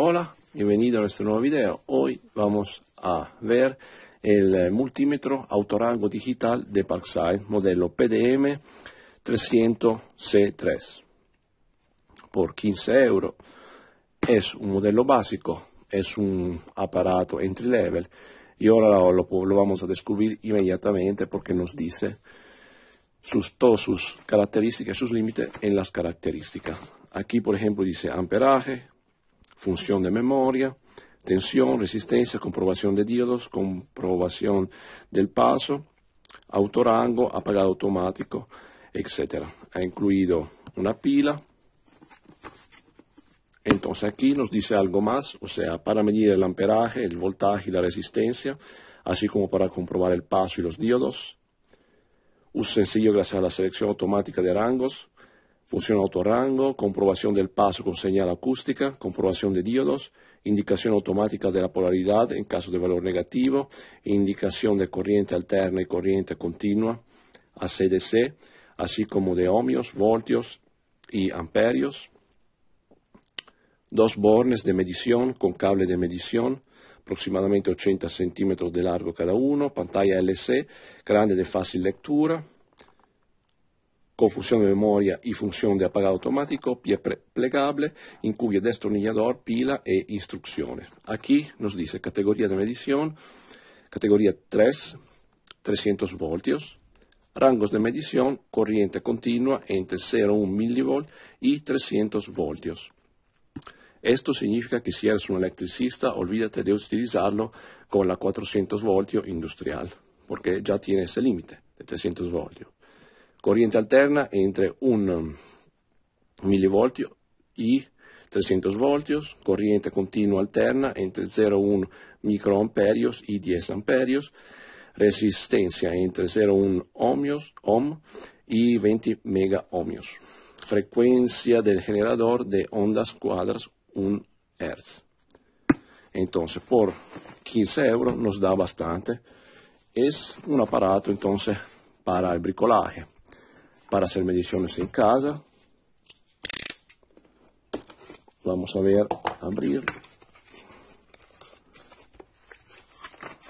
Hola, bienvenido a nuestro nuevo video. Hoy vamos a ver el multímetro autorango digital de Parkside, modelo PDM 300C3 por 15 euros. Es un modelo básico, es un aparato entry level y ahora lo, lo vamos a descubrir inmediatamente porque nos dice sus, todas sus características, sus límites en las características. Aquí, por ejemplo, dice amperaje, función de memoria, tensión, resistencia, comprobación de diodos, comprobación del paso, autorango, apagado automático, etc. Ha incluido una pila. Entonces aquí nos dice algo más, o sea, para medir el amperaje, el voltaje y la resistencia, así como para comprobar el paso y los diodos. Uso sencillo gracias a la selección automática de rangos, función autorango, comprobación del paso con señal acústica, comprobación de diodos, indicación automática de la polaridad en caso de valor negativo, indicación de corriente alterna y corriente continua, ACDC, así como de ohmios, voltios y amperios. Dos bornes de medición con cable de medición, aproximadamente 80 centímetros de largo cada uno, pantalla LC, grande de fácil lectura, con función de memoria y función de apagado automático, pie plegable, incluye destornillador, pila e instrucciones. Aquí nos dice categoría de medición, categoría 3, 300 voltios, rangos de medición, corriente continua entre 0,1 mV y 300 voltios. Esto significa que si eres un electricista, olvídate de utilizarlo con la 400 voltios industrial, porque ya tiene ese límite de 300 voltios corriente alterna entre 1 milivoltio y 300 voltios, corriente continua alterna entre 0,1 microamperios y 10 amperios, resistencia entre 0,1 ohmios, ohm y 20 megaohmios, frecuencia del generador de ondas cuadras 1 Hz. Entonces, por 15 euros nos da bastante. Es un aparato entonces para el bricolaje para hacer mediciones en casa. Vamos a ver, abrir.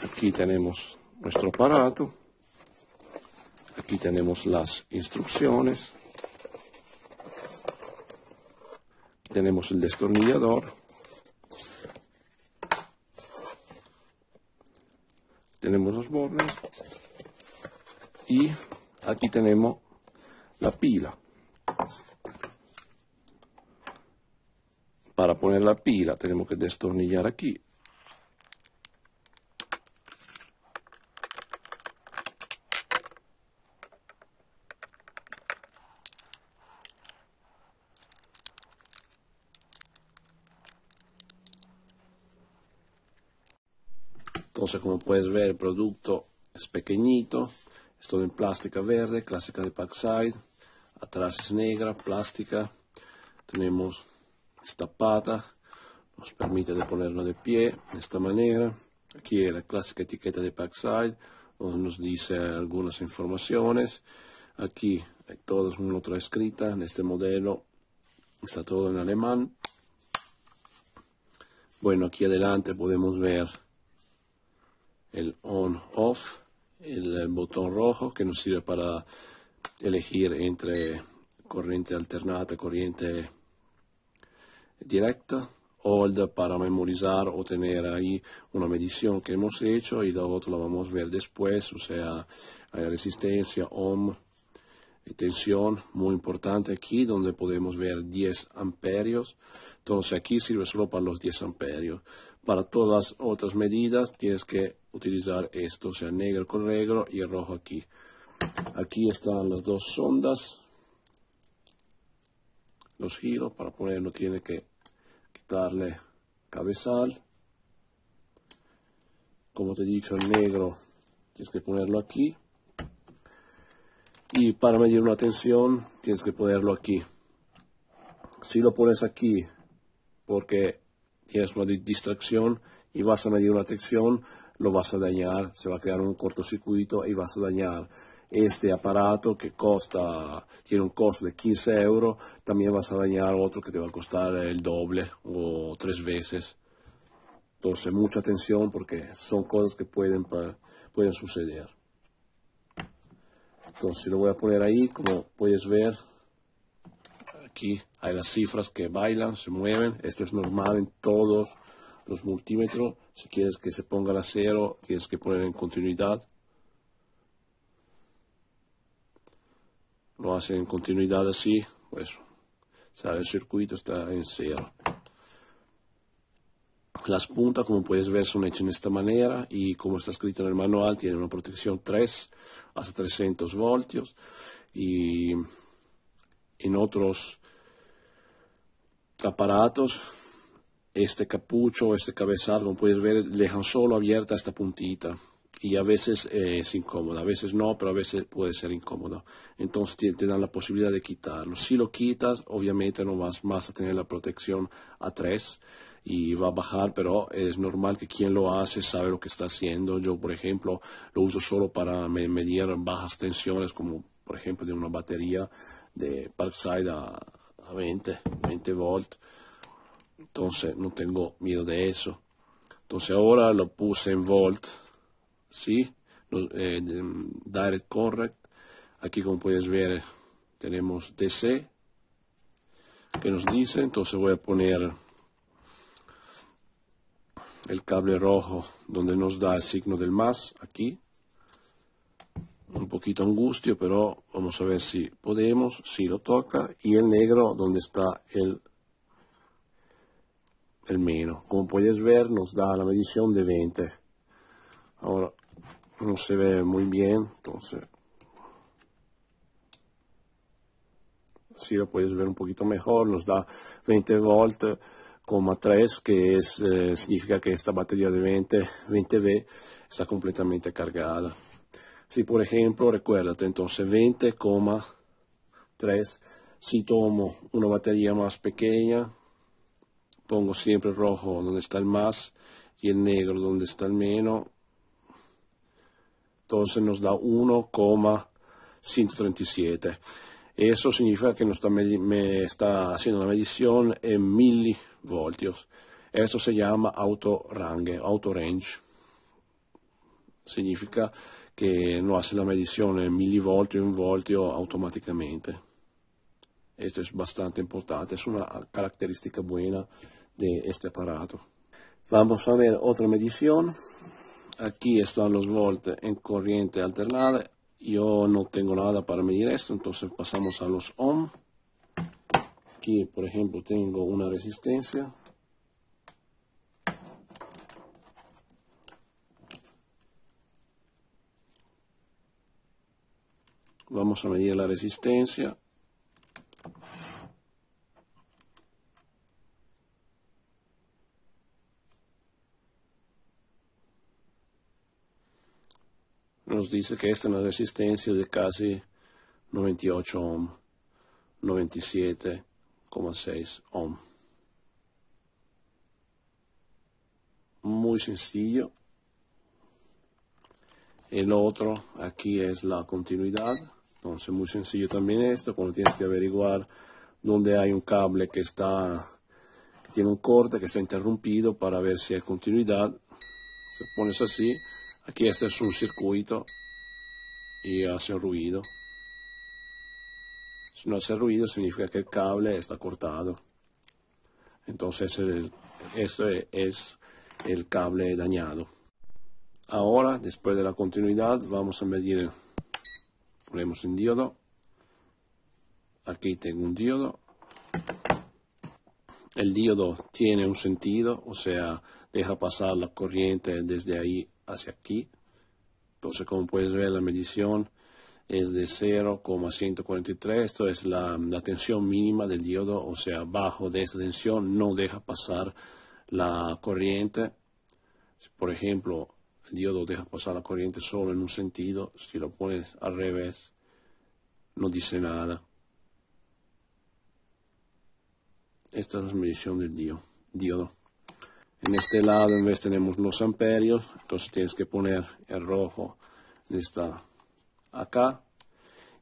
Aquí tenemos nuestro aparato. Aquí tenemos las instrucciones. Tenemos el destornillador. Tenemos los bornes. Y aquí tenemos la pila. Para poner la pila tenemos que destornillar aquí. Entonces, como puedes ver, el producto es pequeñito, es en plástica verde, clásica de Packside atrás es negra, plástica, tenemos esta pata, nos permite de ponerlo de pie de esta manera, aquí es la clásica etiqueta de Packside, donde nos dice algunas informaciones, aquí hay toda una otra escrita, en este modelo. Está todo en alemán, bueno aquí adelante podemos ver el on off el botón rojo que nos sirve para elegir entre corriente alternata, corriente directa, hold para memorizar o tener ahí una medición que hemos hecho y la otra la vamos a ver después, o sea, hay resistencia, ohm, tensión, muy importante aquí donde podemos ver 10 amperios, entonces aquí sirve solo para los 10 amperios. Para todas las otras medidas tienes que utilizar esto, o sea, negro con negro y rojo aquí. Aquí están las dos sondas. Los giros para ponerlo tiene que quitarle cabezal. Como te he dicho, el negro tienes que ponerlo aquí. Y para medir una tensión tienes que ponerlo aquí. Si lo pones aquí porque tienes una distracción y vas a medir una tensión, lo vas a dañar, se va a crear un cortocircuito y vas a dañar este aparato que costa, tiene un costo de 15 euros, también vas a dañar otro que te va a costar el doble o tres veces. Entonces, mucha atención porque son cosas que pueden, pueden suceder. Entonces, lo voy a poner ahí, como puedes ver, aquí hay las cifras que bailan, se mueven. Esto es normal en todos los multímetros. Si quieres que se ponga a cero, tienes que poner en continuidad. Lo hace en continuidad así, pues sale el circuito, está en cero. Las puntas, como puedes ver, son hechas en esta manera y como está escrito en el manual, tiene una protección 3 hasta 300 voltios y en otros aparatos este capucho, este cabezal, como puedes ver, dejan solo abierta esta puntita y a veces eh, es incómodo, a veces no, pero a veces puede ser incómodo. Entonces te, dan la posibilidad de quitarlo. Si lo quitas, obviamente no vas más a tener la protección a 3 y va a bajar, pero es normal que quien lo hace sabe lo que está haciendo. Yo, por ejemplo, lo uso solo para medir bajas tensiones, como por ejemplo de una batería de Parkside a, a 20, 20 volts. Entonces no tengo miedo de eso. Entonces ahora lo puse en volt ¿sí? Eh, direct Correct. Aquí como puedes ver tenemos DC que nos dice, entonces voy a poner el cable rojo donde nos da el signo del más aquí un poquito angustio pero vamos a ver si podemos si lo toca y el negro donde está el el menos como puedes ver nos da la medición de 20 ahora no se ve muy bien entonces si lo puedes ver un poquito mejor nos da 20 volt 3 que es, eh, significa que esta batería de 20, 20V está completamente cargada. Si por ejemplo recuérdate entonces 20,3 si tomo una batería más pequeña pongo siempre el rojo donde está el más y el negro donde está el menos entonces nos da 1,137. Eso significa que nos está, me está haciendo la medición en milivoltios. Esto se llama auto range, auto range. Significa que no hace la medición en milivoltio, en voltio automáticamente. Esto es bastante importante, es una característica buena de este aparato. Vamos a ver otra medición aquí están los volts en corriente alternada. Yo no tengo nada para medir esto entonces pasamos a los ohm. Aquí por ejemplo tengo una resistencia. Vamos a medir la resistencia nos dice que esta es una resistencia de casi 98 ohm, 97,6 ohm. Muy sencillo. El otro aquí es la continuidad. Entonces muy sencillo también esto, cuando tienes que averiguar dónde hay un cable que está que tiene un corte, que está interrumpido para ver si hay continuidad. Se pones así Aquí este es un circuito y hace ruido. Si no hace ruido significa que el cable está cortado. Entonces este es el cable dañado. Ahora, después de la continuidad, vamos a medir, ponemos un diodo. Aquí tengo un diodo. El diodo tiene un sentido, o sea, deja pasar la corriente desde ahí hacia aquí. Entonces, como puedes ver, la medición es de 0,143. Esto es la, tensión mínima del diodo, o sea, bajo de esa tensión no deja pasar la corriente. por ejemplo, el diodo deja pasar la corriente solo en un sentido, si lo pones al revés, no dice nada. Esta es la medición del diodo. En este lado en vez tenemos los amperios, entonces tienes que poner el rojo de esta acá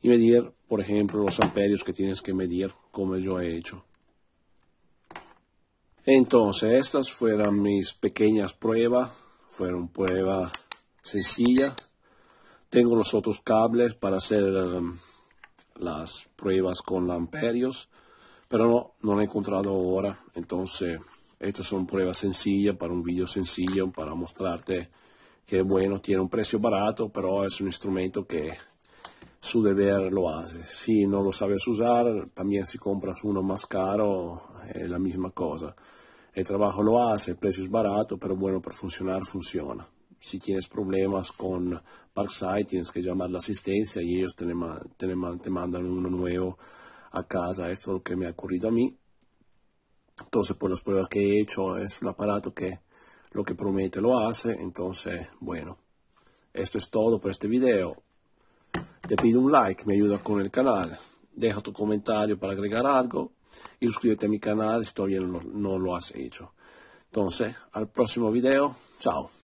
y medir, por ejemplo, los amperios que tienes que medir, como yo he hecho. Entonces, estas fueron mis pequeñas pruebas, fueron pruebas sencillas. Tengo los otros cables para hacer um, las pruebas con amperios, pero no, no lo he encontrado ahora. Entonces, estas son pruebas sencillas para un video sencillo, para mostrarte que bueno, tiene un precio barato, pero es un instrumento que su deber lo hace. Si no lo sabes usar, también si compras uno más caro, es la misma cosa. El trabajo lo hace, el precio es barato, pero bueno, para funcionar, funciona. Si tienes problemas con Parkside, tienes que llamar la asistencia y ellos te, te, te mandan uno nuevo a casa. Esto es lo que me ha ocurrido a mí. Entonces, por las pruebas que he hecho, es un aparato que lo que promete lo hace. Entonces, bueno, esto es todo por este video. Te pido un like, me ayuda con el canal. Deja tu comentario para agregar algo y suscríbete a mi canal si todavía no, no lo has hecho. Entonces, al próximo video. Chao.